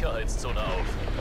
Sicherheitszone auf.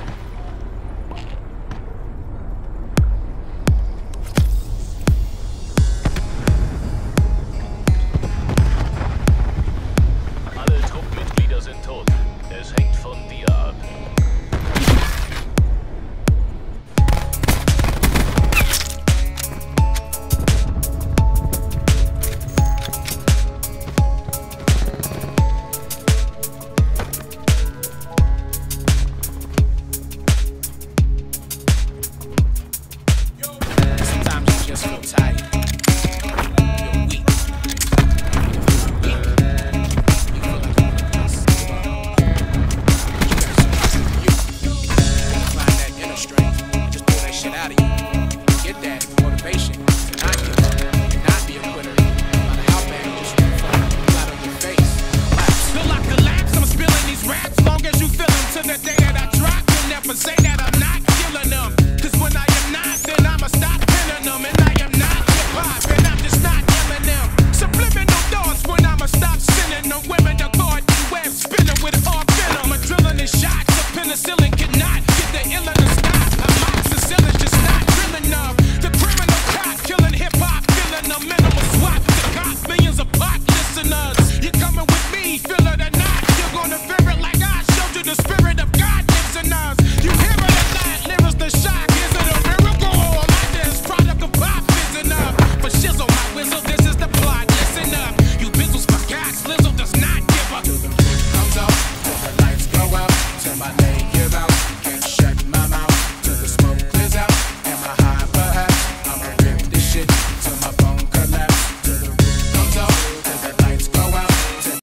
motivation.